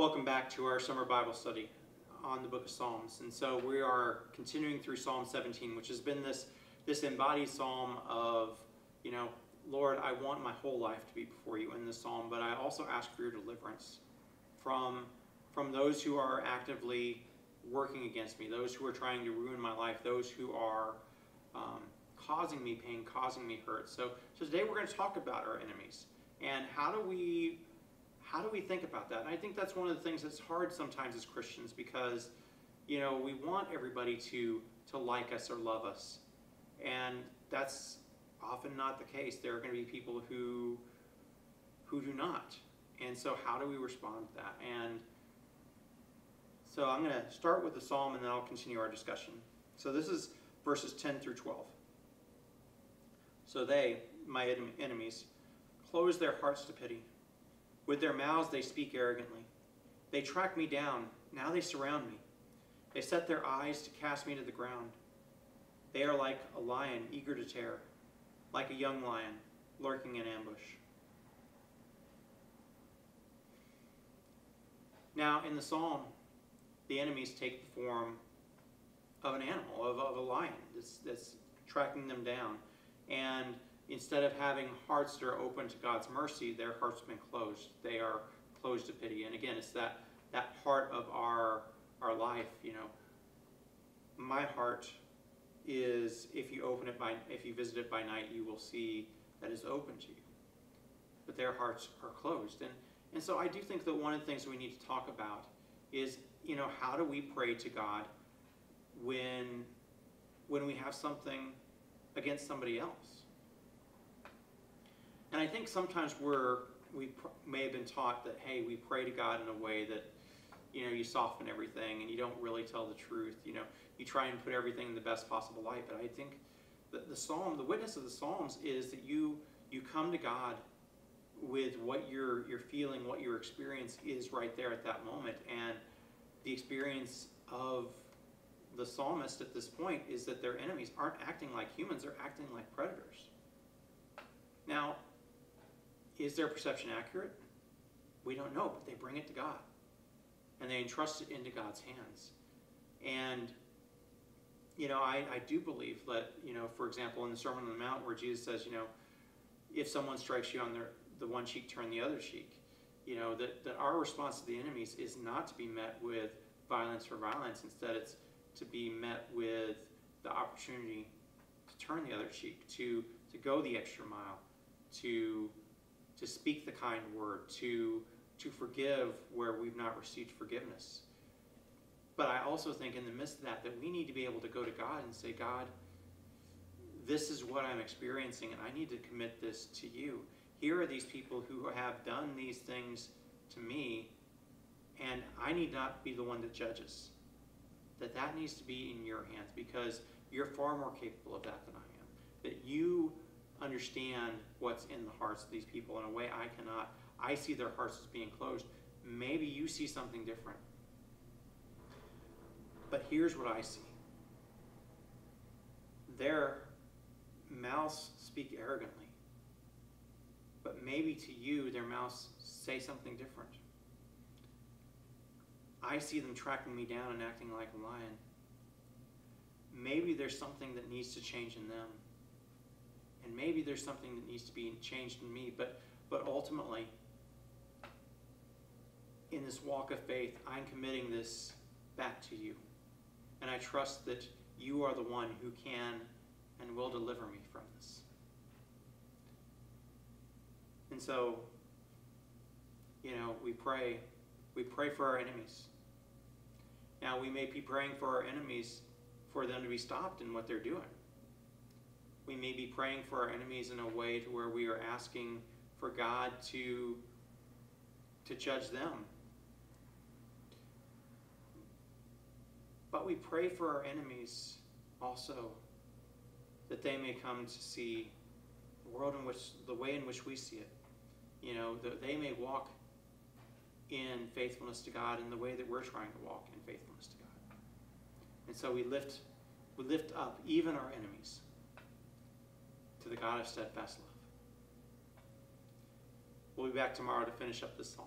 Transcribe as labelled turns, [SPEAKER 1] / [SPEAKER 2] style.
[SPEAKER 1] Welcome back to our summer Bible study on the book of Psalms. And so we are continuing through Psalm 17, which has been this, this embodied psalm of, you know, Lord, I want my whole life to be before you in this psalm, but I also ask for your deliverance from, from those who are actively working against me, those who are trying to ruin my life, those who are um, causing me pain, causing me hurt. So, so today we're going to talk about our enemies and how do we how do we think about that? And I think that's one of the things that's hard sometimes as Christians because, you know, we want everybody to to like us or love us, and that's often not the case. There are going to be people who who do not, and so how do we respond to that? And so I'm going to start with the psalm, and then I'll continue our discussion. So this is verses 10 through 12. So they, my enemies, close their hearts to pity with their mouths they speak arrogantly. They track me down. Now they surround me. They set their eyes to cast me to the ground. They are like a lion eager to tear, like a young lion lurking in ambush. Now, in the psalm, the enemies take the form of an animal, of, of a lion that's, that's tracking them down. And instead of having hearts that are open to God's mercy, their hearts have been closed. They are closed to pity. And again, it's that that part of our our life, you know. My heart is if you open it by if you visit it by night, you will see that is open to you. But their hearts are closed. And and so I do think that one of the things we need to talk about is, you know, how do we pray to God when when we have something against somebody else? I think sometimes we're, we may have been taught that, hey, we pray to God in a way that, you know, you soften everything and you don't really tell the truth. You know, you try and put everything in the best possible light. But I think that the psalm, the witness of the psalms, is that you you come to God with what you're you're feeling, what your experience is right there at that moment, and the experience of the psalmist at this point is that their enemies aren't acting like humans; they're acting like predators. Now, is their perception accurate? We don't know, but they bring it to God. And they entrust it into God's hands. And, you know, I, I do believe that, you know, for example, in the Sermon on the Mount where Jesus says, you know, if someone strikes you on the, the one cheek, turn the other cheek. You know, that, that our response to the enemies is not to be met with violence for violence. Instead, it's to be met with the opportunity to turn the other cheek, to, to go the extra mile, to to speak the kind word, to, to forgive where we've not received forgiveness. But I also think in the midst of that, that we need to be able to go to God and say, God, this is what I'm experiencing, and I need to commit this to you. Here are these people who have done these things to me, and I need not be the one that judges. That that needs to be in your hands because you're far more capable of that than I am. That you understand what's in the hearts of these people in a way I cannot. I see their hearts as being closed. Maybe you see something different. But here's what I see their mouths speak arrogantly. But maybe to you, their mouths say something different. I see them tracking me down and acting like a lion. Maybe there's something that needs to change in them and maybe there's something that needs to be changed in me but but ultimately in this walk of faith i'm committing this back to you. And i trust that you are the one who can and will deliver me from this. And so you know we pray we pray for our enemies. Now we may be praying for our enemies for them to be stopped in what they're doing we may be praying for our enemies in a way to where we are asking for God to, to judge them. But we pray for our enemies also that they may come to see the world in which, the way in which we see it. You know, that they may walk in faithfulness to God in the way that we're trying to walk in faithfulness to God. And so we lift, we lift up even our enemies God of steadfast love. We'll be back tomorrow to finish up this psalm.